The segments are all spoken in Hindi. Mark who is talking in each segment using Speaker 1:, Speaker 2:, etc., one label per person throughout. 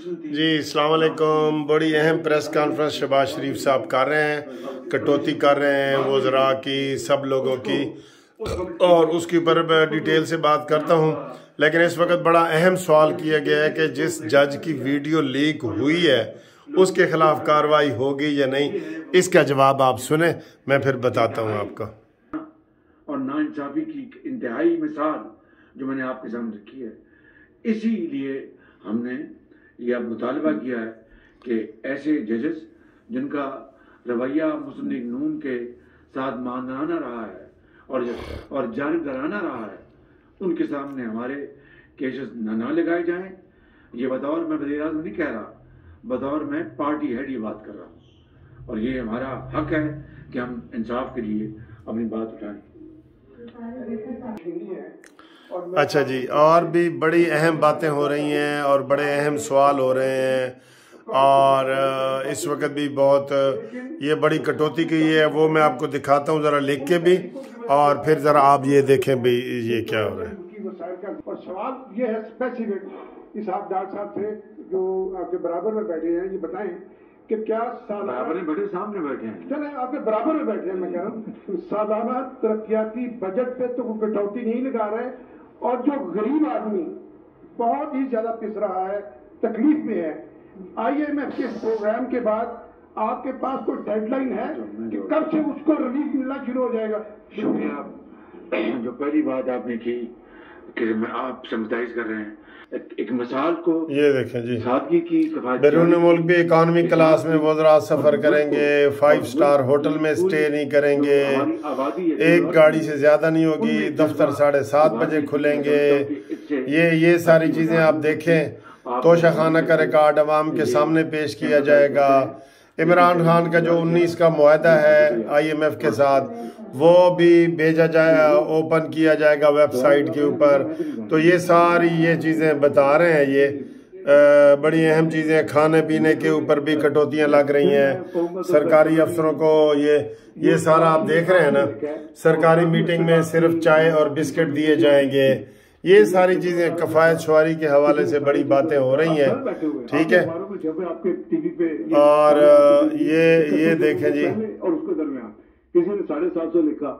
Speaker 1: जी अलकुम बड़ी अहम प्रेस कॉन्फ्रेंस शहबाज शरीफ साहब कर रहे हैं, कटौती कर रहे हैं वज़रा की, सब लोगों की। और उसके ऊपर मैं डिटेल से बात करता हूँ। लेकिन इस वक्त बड़ा अहम सवाल किया गया है कि जिस जज की वीडियो लीक हुई है, उसके खिलाफ कार्रवाई होगी या नहीं, इसका जवाब आप सुने, मैं फिर बताता हूँ आपका।
Speaker 2: और नाइंसाफी की इंतहाई मिसाल जो मैंने आपके सामने रखी है, इसीलिए हमने यह मुतालबा किया है कि ऐसे जजेस जिनका रवैया मुस्लिम लीग नून के साथ मानराना रहा है और और जानबदाराना रहा है, उनके सामने हमारे केसेस न ना लगाए जाएँ। ये बतौर मैं वजी अजम नहीं कह रहा, बतौर मैं पार्टी हेड ये बात कर रहा हूँ। और ये हमारा हक है कि हम इंसाफ के लिए अपनी बात उठाएँ।
Speaker 1: अच्छा जी और भी बड़ी अहम बातें हो रही हैं और बड़े अहम सवाल हो रहे हैं। और इस वक्त भी बहुत ये बड़ी कटौती की है वो मैं आपको दिखाता हूँ ज़रा लिख के भी और फिर ज़रा आप ये देखें भी ये क्या हो रहा है।
Speaker 3: और सवाल ये है स्पेसिफिक इस आप डॉक्टर साहब से जो आपके बराबर में बैठे हैं ये बताएँ कि क्या
Speaker 2: बराबर में बैठे सामने बैठे हैं।
Speaker 3: चले आपके बराबर में बैठे हैं मैं कह रहा हूँ। सालाना तरक्याती बजट पे तो कटौती नहीं लगा रहे और जो गरीब आदमी बहुत ही ज़्यादा पिस रहा है तकलीफ़ में है। आईएमएफ के प्रोग्राम के बाद आपके पास कोई डेडलाइन है कि कब से उसको रिलीफ मिलना शुरू हो जाएगा?
Speaker 2: शुक्रिया। जो पहली बात आपने की कि आप सिंपथाइज कर रहे हैं। एक मिसाल को
Speaker 1: ये देखें जी।
Speaker 2: सादगी की
Speaker 1: बैरून मुल्क भी इकानमी क्लास में वजरा सफ़र करेंगे फाइव स्टार होटल में स्टे नहीं करेंगे। एक गाड़ी से ज़्यादा नहीं होगी दफ्तर साढ़े सात बजे खुलेंगे। ये ये सारी चीज़ें आप देखें। तोशा खाना का रिकॉर्ड अवाम के सामने पेश किया जाएगा। इमरान खान का जो 19 का माहा है आईएमएफ के साथ वो भी भेजा जाए ओपन किया जाएगा वेबसाइट के ऊपर। तो ये सारी ये चीज़ें बता रहे हैं ये। आ, बड़ी अहम चीज़ें खाने पीने के ऊपर भी कटौतियाँ लग रही हैं। सरकारी अफसरों को ये ये सारा आप देख रहे हैं ना? सरकारी मीटिंग में सिर्फ़ चाय और बिस्किट दिए जाएँगे। ये सारी चीज़ें कफायत शुआरी के हवाले से बड़ी बातें हो रही हैं। ठीक है? और ये ये देखें जी।
Speaker 3: किसी ने साढ़े सात सौ लिखा।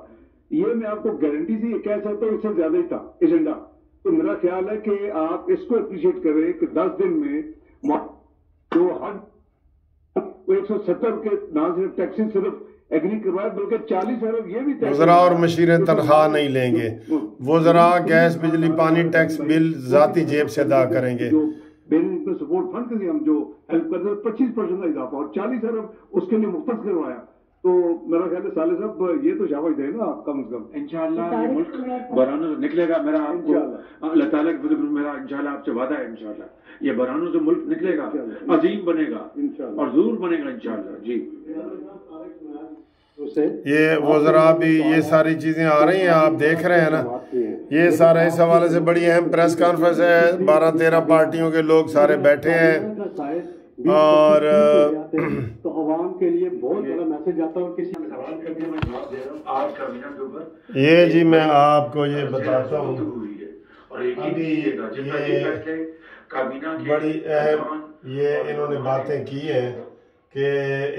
Speaker 3: ये मैं आपको गारंटी से कह सकता हूँ इससे ज़्यादा ही था एजेंडा। तो मेरा ख्याल है कि आप इसको अप्रिशिएट करें कि दस दिन में जो हर एक सौ सत्तर के ना सिर्फ़ टैक्सी सिर्फ़ एग्री करवाया बल्कि चालीस अरब ये भी
Speaker 1: वजरा और मशीरें तनख्वाह नहीं लेंगे। वो जरा गैस बिजली पानी टैक्स बिल जाती जेब से अदा करेंगे।
Speaker 3: सपोर्ट फंड के लिए हम जो हेल्प करते हैं पच्चीस परसेंट का इजाफा और चालीस अरब उसके लिए मुख्त करवाया। तो मेरा ख्याल है साले साहब ये तो शाबाश दे ना आप कम से कम
Speaker 2: इंशाल्लाह ये मुल्क बरानों से निकलेगा मेरा आपको अल्लाह ताला की मेरा इंशाल्लाह आपसे वादा है इंशाल्लाह ये बरानों से मुल्क निकलेगा अजीम बनेगा और ज़रूर बनेगा इंशाल्लाह जी
Speaker 1: ये वो जरा भी ये सारी चीज़ें आ रही हैं आप देख रहे हैं ना ये सारा इस हवाले से बड़ी अहम प्रेस कॉन्फ्रेंस है बारह तेरह पार्टियों के लोग सारे बैठे हैं और
Speaker 3: अवाम के लिए बहुत बड़ा मैसेज आता है किसी
Speaker 2: सवाल करके मैं जवाब दे रहा हूँ। आज का मिनट के ऊपर
Speaker 1: ये जी मैं आपको ये बताता हूँ।
Speaker 2: अभी
Speaker 1: ये बड़ी अहम ये इन्होंने बातें की हैं कि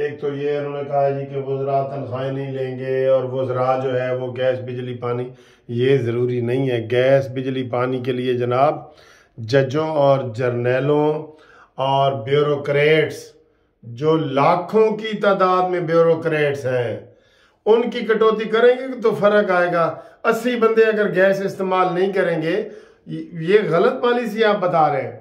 Speaker 1: एक तो ये उन्होंने कहा जी कि वजरा तनख्वाहें नहीं लेंगे और वजरा जो है वो गैस बिजली पानी ये ज़रूरी नहीं है। गैस बिजली पानी के लिए जनाब जजों और जर्नैलों और ब्यूरोक्रेट्स जो लाखों की तादाद में ब्यूरोक्रेट्स हैं, उनकी कटौती करेंगे तो फ़र्क आएगा? अस्सी बंदे अगर गैस इस्तेमाल नहीं करेंगे, ये गलत पॉलिसी आप बता रहे हैं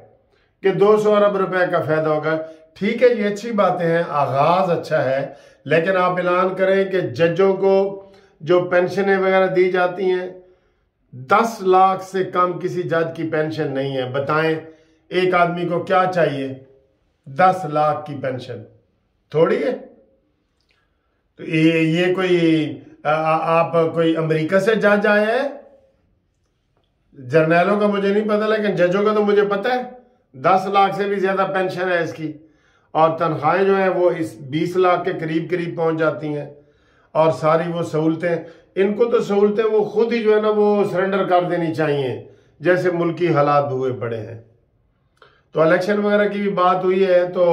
Speaker 1: कि 200 अरब रुपए का फ़ायदा होगा। ठीक है, ये अच्छी बातें हैं, आगाज़ अच्छा है, लेकिन आप ऐलान करें कि जजों को जो पेंशनें वगैरह दी जाती हैं, दस लाख से कम किसी जज की पेंशन नहीं है। बताएँ, एक आदमी को क्या चाहिए? दस लाख की पेंशन। थोड़ी है? तो ये ये कोई आ, आप कोई अमेरिका से जज आए हैं? जर्नैलों का मुझे नहीं पता लेकिन जजों का तो मुझे पता है। दस लाख से भी ज़्यादा पेंशन है इसकी। और तनख्वाहें जो हैं वो इस बीस लाख के करीब करीब पहुँच जाती हैं। और सारी वो सहूलतें इनको तो सहूलतें वो खुद ही जो है ना वो सरेंडर कर देनी चाहिए। जैसे मुल्की हालात हुए पड़े हैं। तो इलेक्शन वगैरह की भी बात हुई है तो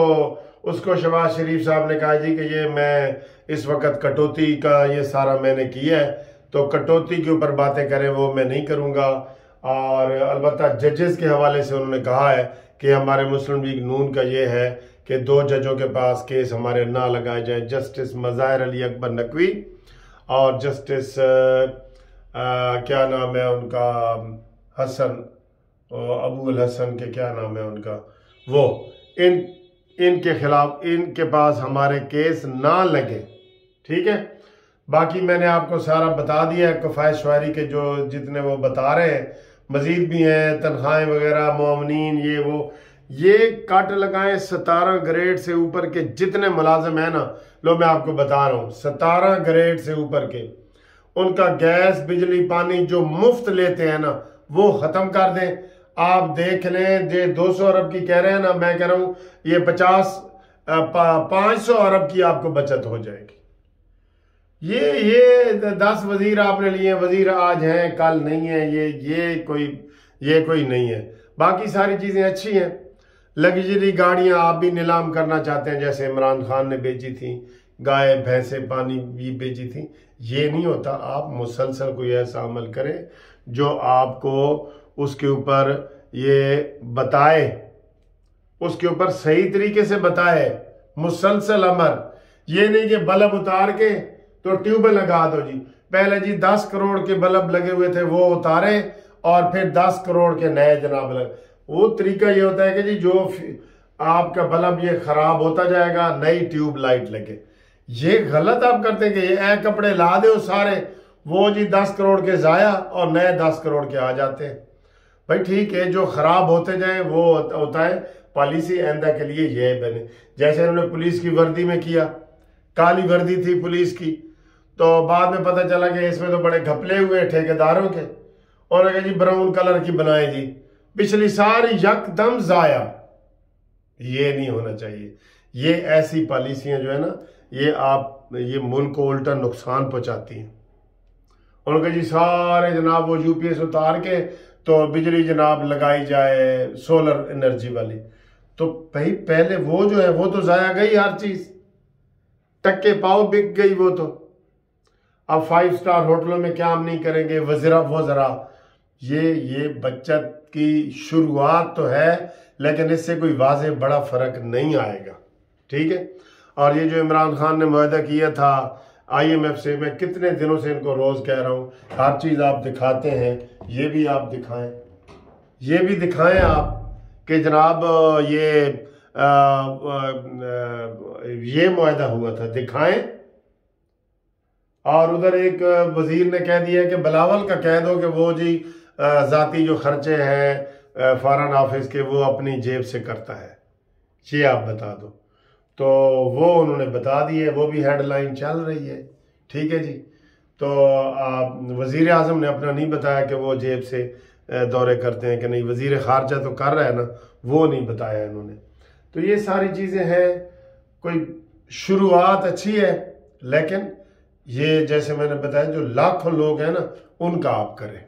Speaker 1: उसको शबाज शरीफ साहब ने कहा जी कि ये मैं इस वक्त कटौती का ये सारा मैंने किया है तो कटौती के ऊपर बातें करें वो मैं नहीं करूँगा। और अलबत् जजेस के हवाले से उन्होंने कहा है कि हमारे मुस्लिम लीग नून का ये है कि दो जजों के पास केस हमारे ना लगाए जाए जस्टिस मज़ाहिर अली अकबर नकवी और जस्टिस आ, क्या नाम है उनका हसन अबू हसन के क्या नाम है उनका? वो, इन, इनके खिलाफ, इनके पास हमारे केस ना लगे। ठीक है? बाकी मैंने आपको सारा बता दिया है, कफ़ाय शुरी के जो जितने वो बता रहे हैं, मज़ीद भी हैं, तनख्वाहें वगैरह ममिन ये, वो। ये कट लगाएँ सतारह ग्रेड से ऊपर के जितने मुलाजम हैं ना, लो मैं आपको बता रहा हूँ सतारह ग्रेड से ऊपर के। उनका गैस, बिजली, पानी जो मुफ़्त लेते हैं ना, वो ख़त्म कर दें। आप देख लें जे 200 अरब की कह रहे हैं ना, मैं कह रहा हूँ, ये 50 पाँच सौ अरब की आपको बचत हो जाएगी। ये ये दस वज़ीर आपने लिए, वज़ीर आज हैं, कल नहीं है, ये ये कोई ये कोई नहीं है। बाकी सारी चीज़ें अच्छी हैं। लग्जरी गाड़ियाँ आप भी नीलाम करना चाहते हैं, जैसे इमरान खान ने बेची थी, गाय, भैंसे, पानी भी बेची थी। ये नहीं होता, आप मुसलसल कोई ऐसा अमल करें, जो आपको उसके ऊपर ये बताए। उसके ऊपर सही तरीके से बताए। मुसलसल अमर। ये नहीं कि बल्ब उतार के तो ट्यूब लगा दो जी। पहले जी दस करोड़ के बल्ब लगे हुए थे, वो उतारे और फिर दस करोड़ के नए जनाब लगे। वो तरीका ये होता है कि जी जो आपका बल्ब ये खराब होता जाएगा, नई ट्यूब लाइट लगे। ये गलत आप करते कि ए कपड़े ला दो सारे, वो जी दस करोड़ के जाया और नए दस करोड़ के आ जाते हैं। भाई ठीक है, जो खराब होते जाए, वो होता है। पॉलिसी आइंदा के लिए ये बने। जैसे उन्होंने पुलिस की वर्दी में किया, काली वर्दी थी पुलिस की तो बाद में पता चला कि इसमें तो बड़े घपले हुए ठेकेदारों के। और जी, ब्राउन कलर की बनाए जी। पिछली सारी यकदम जाया। ये नहीं होना चाहिए। ये ऐसी पॉलिसियाँ जो है ना, ये आप, ये मुल्क को उल्टा नुकसान पहुंचाती हैं। उनके जी, सारे जनाब वो यूपीएस उतार के तो बिजली जनाब लगाई जाए सोलर एनर्जी वाली। तो भाई, पहले वो जो है, वो तो जाया गई हर चीज़। टक्के पाव बिक गई वो तो। अब फाइव स्टार होटलों में क्या हम नहीं करेंगे? वजरा वो जरा। ये ये बचत की शुरुआत तो है, लेकिन इससे कोई वाज बड़ा फ़र्क नहीं आएगा। ठीक है? और ये जो इमरान खान ने मुहिदा किया था आईएमएफ से मैं कितने दिनों से इनको रोज कह रहा हूँ। हर चीज़ आप दिखाते हैं ये भी आप दिखाएँ। ये भी दिखाएँ आप कि जनाब ये आ, आ, ये मुहिदा हुआ था दिखाएँ। और उधर एक वज़ीर ने कह दिया कि बलावल का कह दो कि वो जी ज़ाती जो खर्चे हैं फॉरन ऑफ़िस के वो अपनी जेब से करता है। ये आप बता दो। तो वो उन्होंने बता दी है वो भी हेडलाइन चल रही है। ठीक है जी। तो वज़ी अजम ने अपना नहीं बताया कि वो जेब से दौरे करते हैं कि नहीं। वज़ी खारजा तो कर रहा है ना, वो नहीं बताया इन्होंने। तो ये सारी चीज़ें हैं। कोई शुरुआत अच्छी है, लेकिन ये जैसे मैंने बताया, जो लाखों लोग हैं ना, उनका आप करें।